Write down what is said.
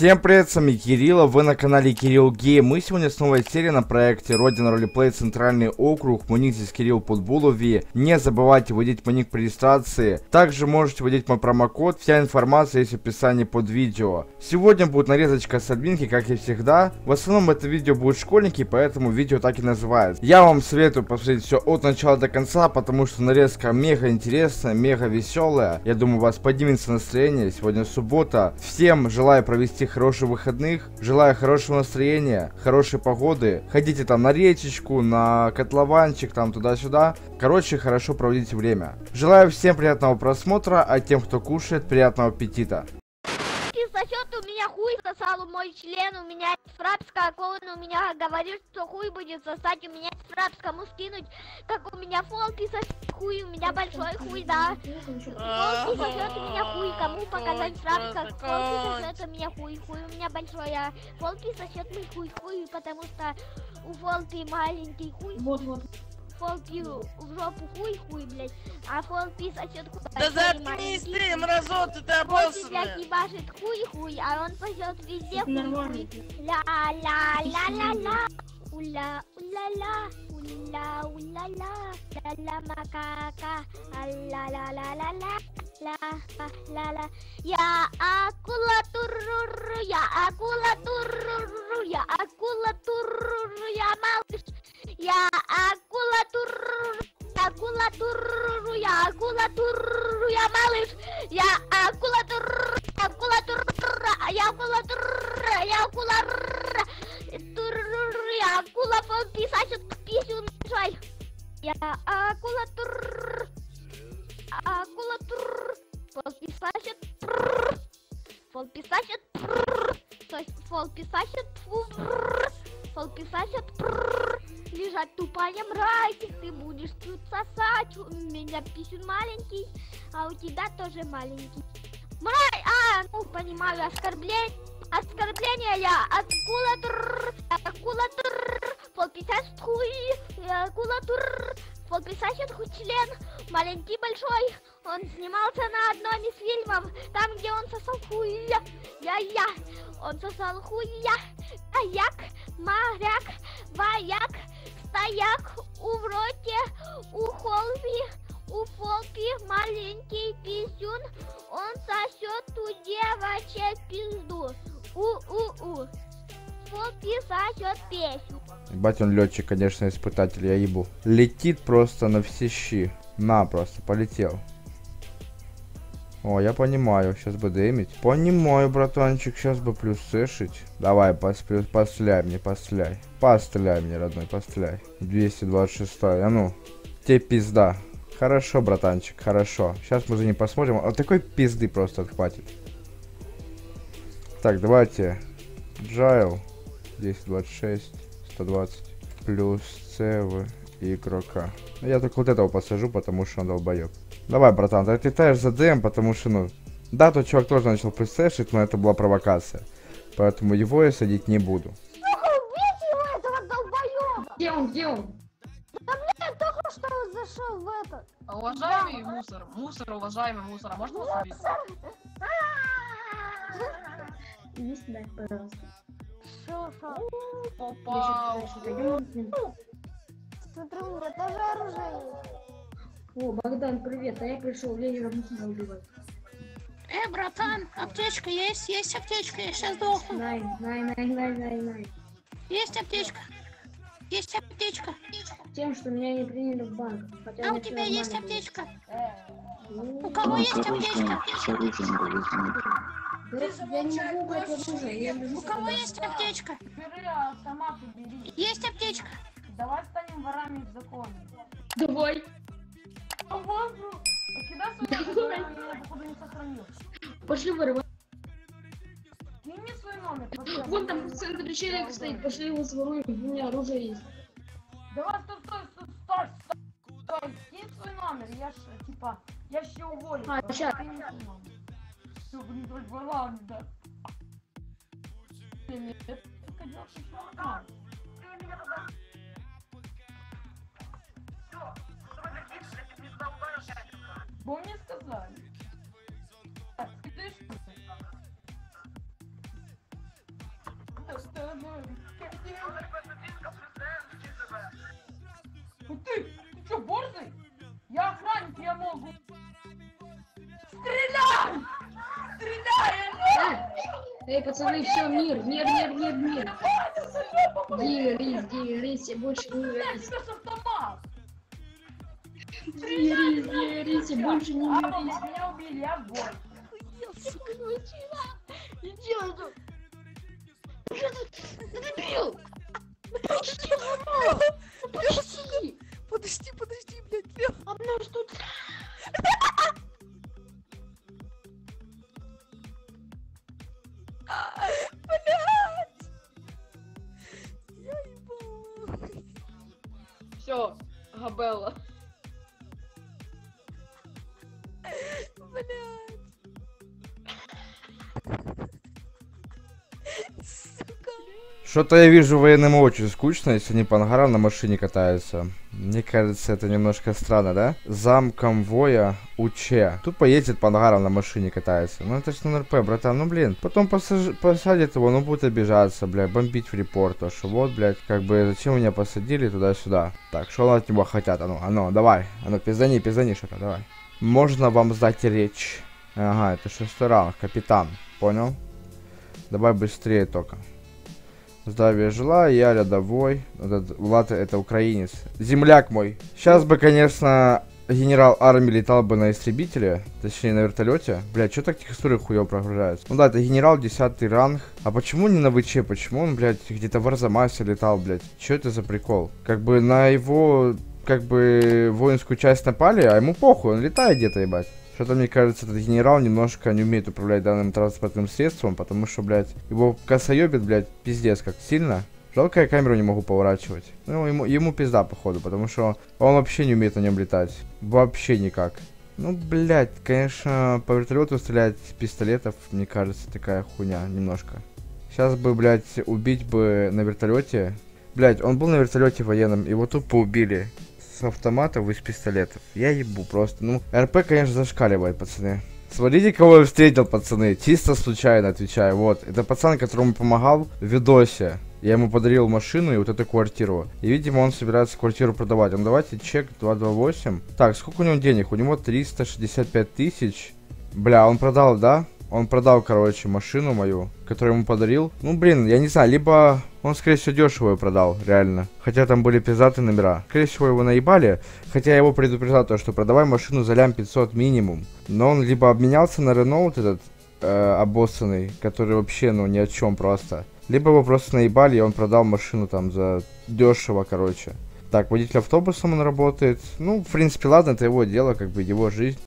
Всем привет, с вами Кирилл, вы на канале Кирилл Гей. Мы сегодня с новой серией на проекте Родина Ролеплей Центральный округ. Мой ник здесь Кирилл Подбулови. Не забывайте вводить мой ник при регистрации. Также можете вводить мой промокод. Вся информация есть в описании под видео. Сегодня будет нарезочка с админки, как и всегда. В основном это видео будут школьники, поэтому видео так и называется. Я вам советую посмотреть все от начала до конца, потому что нарезка мега интересная, мега веселая. Я думаю, у вас поднимется настроение. Сегодня суббота. Всем желаю провести хороших выходных. Желаю хорошего настроения, хорошей погоды. Ходите там на речечку, на котлованчик, там туда-сюда. Короче, хорошо проводите время. Желаю всем приятного просмотра, а тем, кто кушает, приятного аппетита. У меня хуй сосал мой член, у меня фрапс как он у меня говорит, что хуй будет сосать, у меня фрапс кому скинуть, как у меня фолки сосет хуй, у меня большой хуй, да. Фолки сосет у меня хуй, кому показать фрапс, как фолки сосет у меня хуй, хуй у меня большой, а фолки сосет мой хуй, хуй, потому что у фолки маленький хуй. Вот, вот. Фолки в жопу хуй, хуй, блядь, а фолки сосет хуй. Да заткнись ты, хуй. мразот, ты обоссанная. всякий башит хуй-хуй, а он сосет везде. Нормально. Ла-ла-ла-ла-ла. Уля, уля-ла, уля, уля-ла, ла-ла макака, а-ла-ла-ла-ла-ла, ла-ла-ла. Я акула туруру, я акула туруру, я акула туруру, я акула туруру, акула туруру, я акула туруру, я малыш. Я акула туруру, акула туруру, я акула туруру, я акула туруру, я акула подписать писю большой. Я акула туруру, акула туруру, подписать подписать подписать подписать писюн маленький, а у тебя тоже маленький. Мразь, а, ну, понимаю, оскорбление, оскорбление я, акула тур, акула тур, подписать хуй, я акула тур, подписать хуй член, маленький большой, он снимался на одном из фильмов, там, где он сосал хуя, я-я, он сосал хуя, аяк, моряк, вояк, стояк, у вроте, у холви, у фолки маленький писюн, он сосет у девочек пизду, у-у-у, фолки сосет песню. Ебать он летчик, конечно, испытатель, я ебу. Летит просто на все щи. На, просто полетел. О, я понимаю, сейчас бы дэмить. Понимаю, братанчик, сейчас бы плюс сэшить. Давай, пос, плюс, постреляй мне, постреляй. Постреляй мне, родной, постреляй. 226, а ну. Тебе пизда. Хорошо, братанчик, хорошо. Сейчас мы за ним посмотрим. Вот такой пизды просто отхватит. Так, давайте. Jail. 1026, 120. Плюс ЦВ и игрока. Ну, Я только вот этого посажу, потому что он долбоеб. Давай, братан, ты отлетаешь за ДМ, потому что, ну... Да, тот чувак тоже начал пресешить, но это была провокация. Поэтому его я садить не буду. Сука, убейте его, этого долбоеба! Где он, где он? Да зашел в этот. Уважаемый мусор, мусор, уважаемый мусор, а можно вас убить? Иди сюда, пожалуйста. Шо, шо? Попал. Смотри, у меня тоже оружие есть. О, Богдан, привет, а я пришел Ленина мусора убивать. Э, братан, аптечка есть, есть аптечка, я сейчас сдохну. Най, най, най, най, най, най. Есть аптечка. Есть аптечка. Тем, что меня не приняли в банк. Хотя А у тебя есть аптечка? было. У Ну, кого есть аптечка? да, Я не могу брать оружие, У кого есть аптечка? Бери автомат и бери. Есть аптечка. Давай станем ворами в законе. Давай. А воздух! Кидай свой номер, я походу не сохранил. Пошли воровать. Вон там в центре челик стоит, пошли его своруем, у меня оружие есть. Давай, стой, стой, стой, стой, стой. Стой, кинь свой номер, я ж, типа, я ж еще уволю. А, свой номер. Все, будем брать ворами, да. Делать еще нормально. Бо мне сказали. Ну ты, ты что, борзый? Я охранник, я могу. Стреляй! Стреляй! Эй, пацаны, все, мир, мир, мир, мир, мир. Дерись, дерись, я больше не верюсь. Дерись, дерись, я больше не А, верюсь. блядь, меня убили, я бой. Иди отсюда. Что ты? Ты дебил! Ломал! Почти! Подожди, подожди, блядь, Лев. А нас тут... Блядь. Я ебала. Все, Габелла. Что-то я вижу военным очень скучно, если они по ангарам на машине катаются. Мне кажется, это немножко странно, да? Зам конвоя УЧ. Тупо ездит по ангарам на машине катается. Ну это ж на РП, братан, ну блин. Потом посаж... посадят его, ну будет обижаться, блядь, бомбить в репорт. Что вот, блядь, как бы зачем меня посадили туда-сюда. Так, что от него хотят? А ну, а ну, давай. А ну, пиздани, пиздани что-то, давай. Можно вам сдать речь? Ага, это шестой ранг, капитан. Понял? Давай быстрее только. Здравия желаю, я рядовой. Влад это украинец. Земляк мой. Сейчас бы, конечно, генерал армии летал бы на истребителе, точнее на вертолете. Блядь, что так текстуры хуёво прогружаются? Ну да, это генерал 10 ранг. А почему не на ВЧ? Почему он, блядь, где-то в Арзамасе летал, блядь? Что это за прикол? Как бы на его, как бы, воинскую часть напали, а ему похуй, он летает где-то, ебать. Что-то, мне кажется, этот генерал немножко не умеет управлять данным транспортным средством, потому что, блядь, его косоебит, блядь, пиздец как сильно. Жалко, я камеру не могу поворачивать. Ну, ему, ему пизда, походу, потому что он вообще не умеет на нем летать. Вообще никак. Ну, блядь, конечно, по вертолету стрелять с пистолетов, мне кажется, такая хуйня немножко. Сейчас бы, блядь, убить бы на вертолете. Блядь, он был на вертолете военном, его тупо убили. С автоматов и с пистолетов. Я ебу просто. Ну, РП, конечно, зашкаливает, пацаны. Смотрите, кого я встретил, пацаны. Чисто случайно отвечаю. Вот, это пацан, которому помогал в видосе. Я ему подарил машину и вот эту квартиру. И, видимо, он собирается квартиру продавать. Ну, давайте чек 228. Так, сколько у него денег? У него 365 тысяч. Бля, он продал, да? Он продал, короче, машину мою, которую ему подарил. Ну, блин, я не знаю, либо он, скорее всего, дешево продал, реально. Хотя там были пиздатые номера. Скорее всего, его наебали. Хотя я его предупреждал, то, что продавай машину за лям 500 минимум. Но он либо обменялся на вот этот э, обоссанный, который вообще, ну, ни о чем просто. Либо его просто наебали, и он продал машину там за дешево, короче. Так, водитель автобусом он работает. Ну, в принципе, ладно, это его дело, как бы его жизнь.